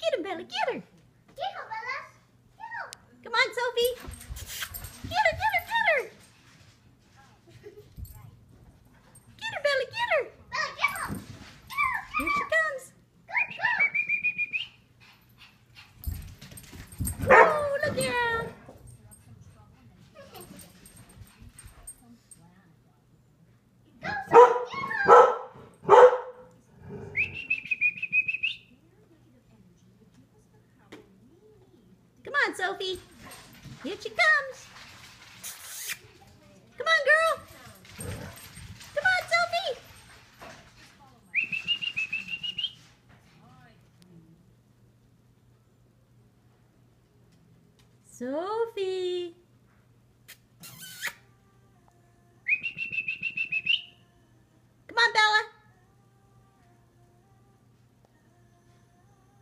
Bella, get her. Get her, Bella. Get her. Come on, Sophie. Get her, get her, get her. Get her, Bella, get her. Bella, get her. Get her. Here she comes. Good girl. Oh, look out. Go, Sophie, get her. Come Sophie. Here she comes. Come on, girl. Come on, Sophie. Sophie.